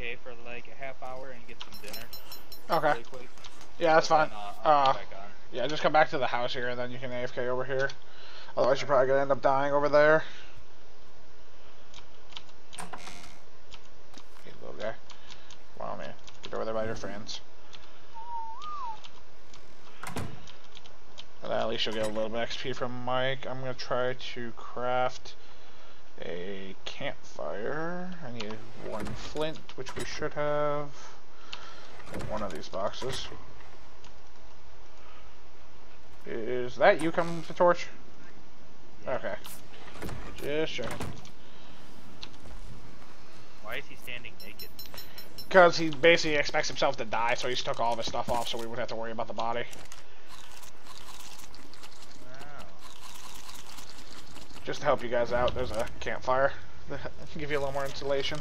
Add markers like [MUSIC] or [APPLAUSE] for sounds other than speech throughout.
AFK for like a half hour and get some dinner. Okay. Really. Yeah, that's fine. then, uh, Uh, come back on. yeah, just come back to the house here, and then you can AFK over here. Otherwise, you're probably gonna end up dying over there. Hey, little guy. On, man. Get over there by your friends. Well, at least you'll get a little bit of XP from Mike. I'm gonna try to craft a campfire. I need one flint, which we should have. in One of these boxes. Is that you coming with the torch? Okay. Just checking. Why is he standing naked? Because he basically expects himself to die, so he's took all of his stuff off so we wouldn't have to worry about the body. Wow. Just to help you guys out, there's a campfire. [LAUGHS] Give you a little more insulation.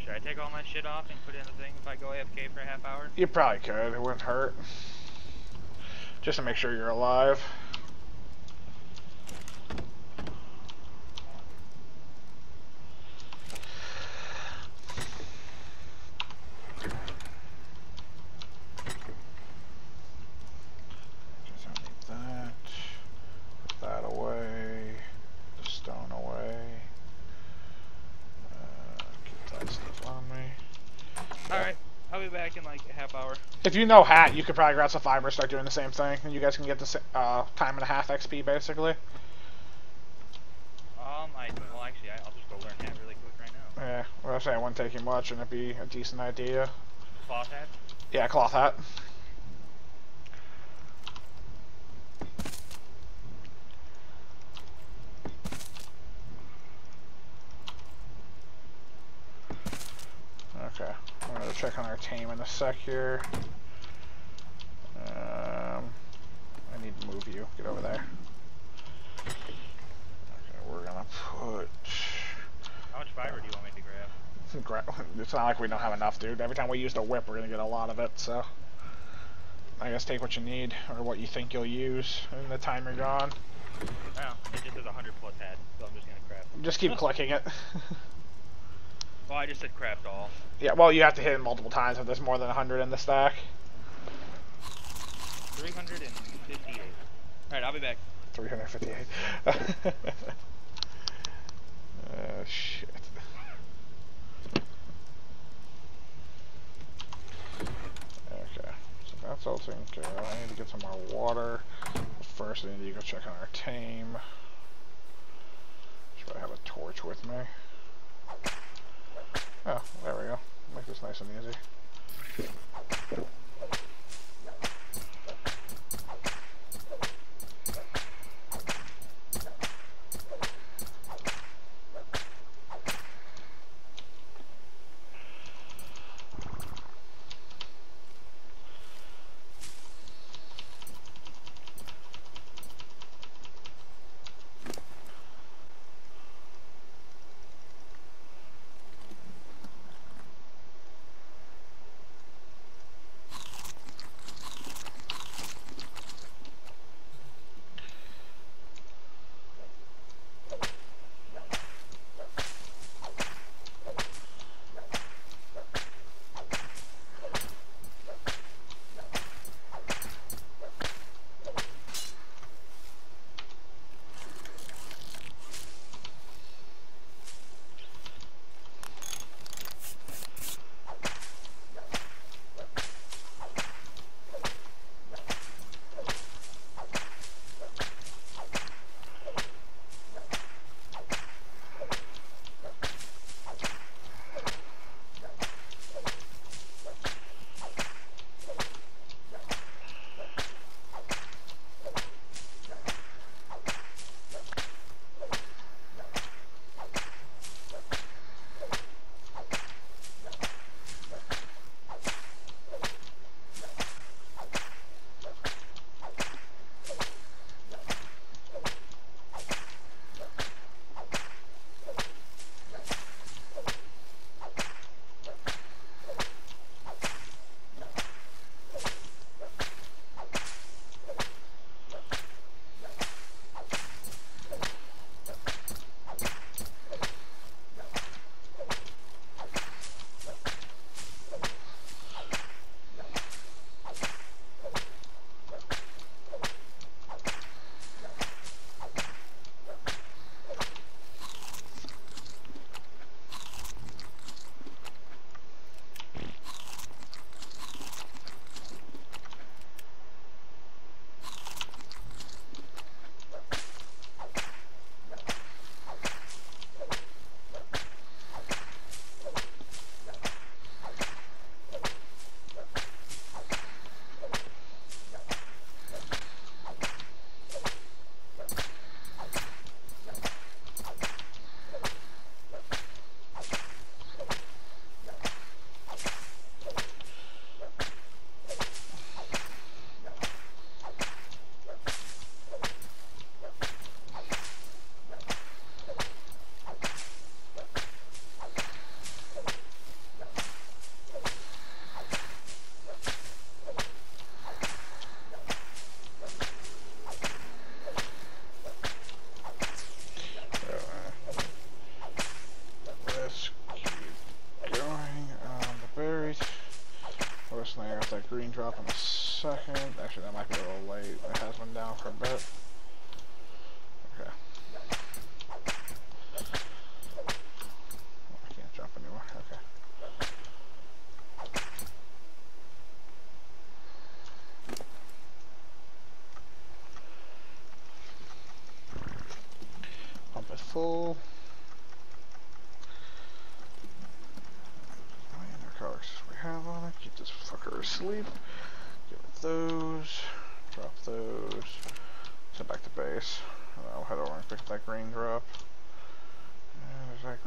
Should I take all my shit off and put it in the thing if I go AFK for a half hour? You probably could, it wouldn't hurt. Just to make sure you're alive. Just don't need that. Put that away. The stone away. Uh, get that stuff on me. Alright, I'll be back in like a half hour. If you know hat, you could probably grab some fiber, start doing the same thing, and you guys can get the uh, time and a half XP basically. Um, I, well actually, I- I'll just go learn hat really quick right now. Yeah, well, I say it wouldn't take you much, and it'd be a decent idea. Cloth hat? Yeah, cloth hat. Okay, Check on our team in a sec here. Um, I need to move you. Get over there. Okay, we're gonna put. How much fiber do you want me to grab? Gra- [LAUGHS] It's not like we don't have enough, dude. Every time we use the whip, we're gonna get a lot of it. So, I guess take what you need or what you think you'll use in the time you're gone. Oh, it just says 100 plus head, so I'm just gonna craft. Just keep [LAUGHS] clicking it. [LAUGHS] Oh, I just said craft all. yeah, well, you have to hit it multiple times if there's more than 100 in the stack. 358. Alright, I'll be back. 358. uh, [LAUGHS] shit. Okay, so that's all taken care of. I need to get some more water. First, I need to go check on our team. Should I have a torch with me? Oh, there we go. Make this nice and easy.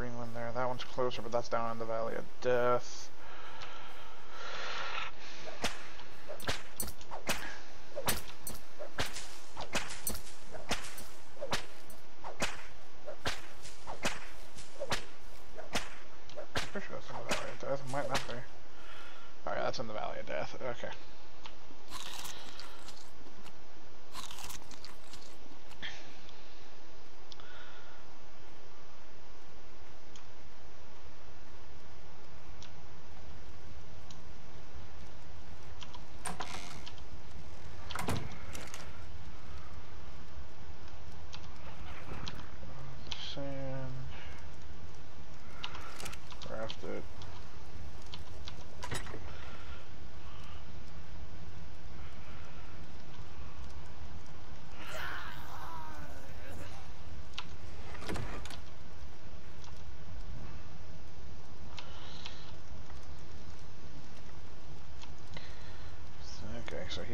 Green one there. That one's closer, but that's down in the Valley of Death. Pretty sure that's in the Valley of Death. Might not be. Oh, Alright, that's in the Valley of Death. Okay.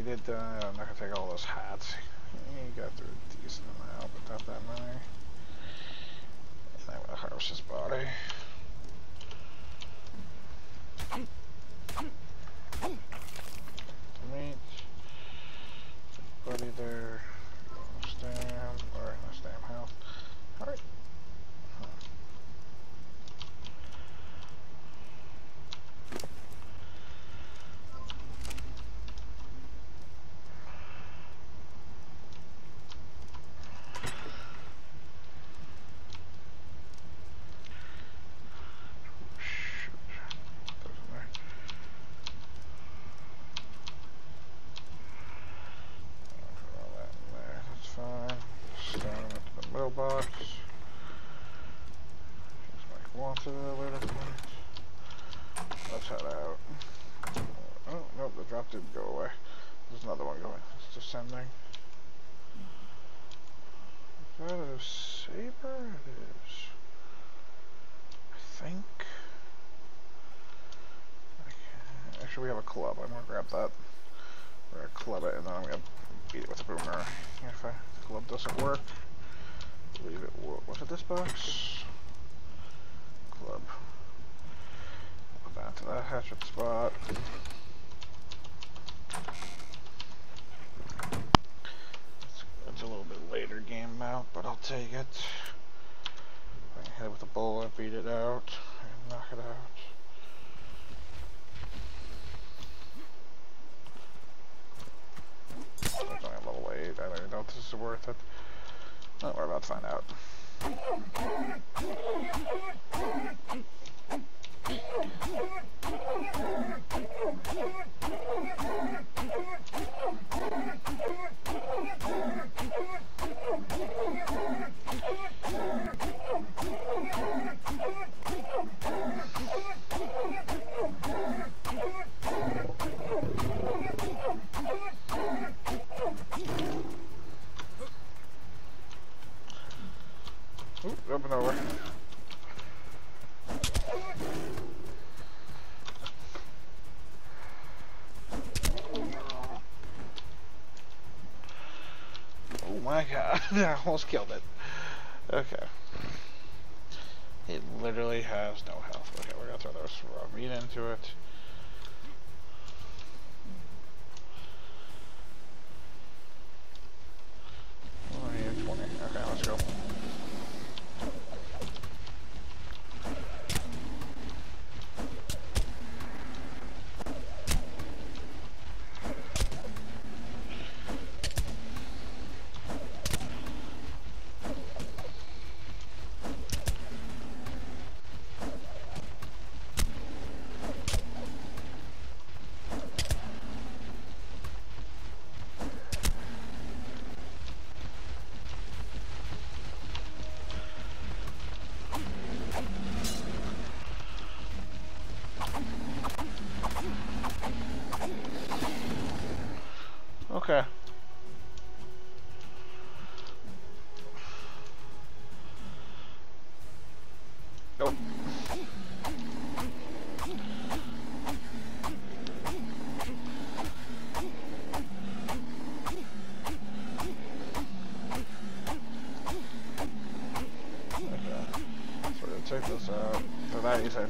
Did, uh, I'm not gonna take all those hats. He got through a decent amount, but not that many. And I'm gonna harvest his body. Meat. Buddy there. Stam, or no stam health. Alright. Huh. Shoot. Those in there. Put all that in there, that's fine. Stand Just like a little bit. Let's head out. Oh, nope, the drop didn't go away. There's another one going. It's descending. Is that a saber? It is. I think. Okay. Actually, we have a club. I'm gonna grab that. We're gonna club it, and then I'm gonna beat it with a boomer. If the club doesn't work, leave it. What's it? This box? Club. Put that to that hatchet spot. It's, a little bit later game mount, but I'll take it. I hit it with a bullet, beat it out, and knock it out. It's only a level 8. I don't even know if this is worth it. Oh, we're about to find out. Oop, up and over. Oh my god, [LAUGHS] I almost killed it. Okay. It literally has no health. Okay, we're gonna throw those raw meat into it.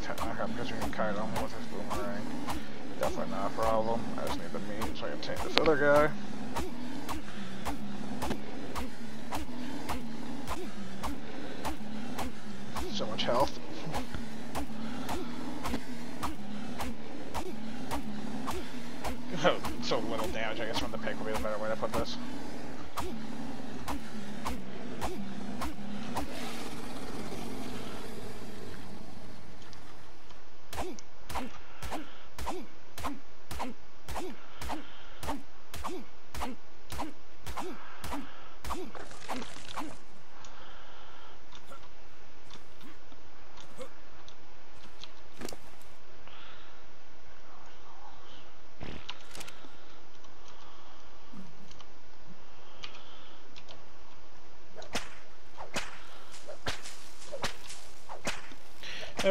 I'm we can kite him with his boomerang. Definitely not a problem. I just need the meat so I can take this other guy. So much health. so little damage, I guess from the pick would be the better way to put this.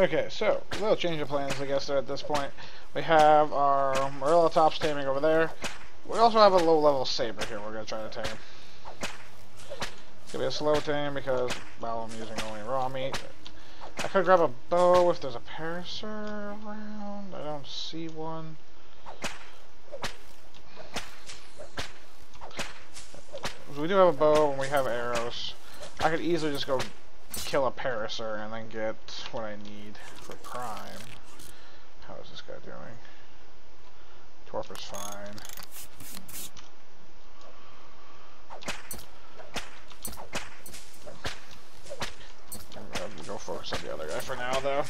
Okay, so, a little change of plans, I guess, at this point. We have our Morellatops taming over there. We also have a low-level Saber here we're going to try to tame. It's going to be a slow tame because, well, I'm using only raw meat. I could grab a bow if there's a Parasaur around. I don't see one. We do have a bow and we have arrows. I could easily just go kill a Parasaur and then get what I need for Prime. How is this guy doing? Torpor's fine. I'm gonna go focus on the other guy for now, though.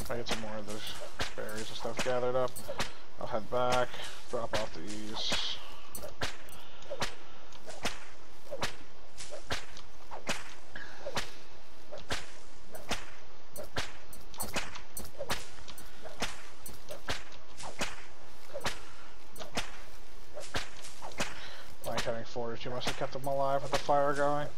If I get some more of those berries and stuff gathered up, I'll head back, drop off these kept them alive with the fire going.